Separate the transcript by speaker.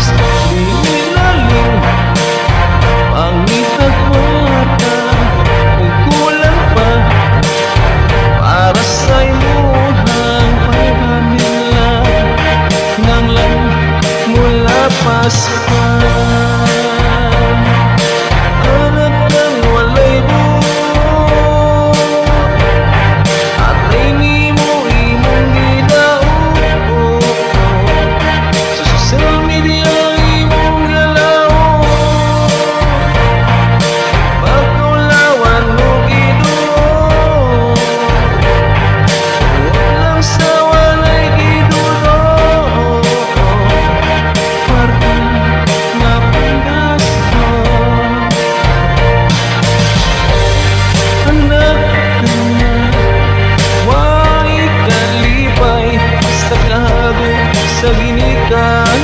Speaker 1: stars. sa binitan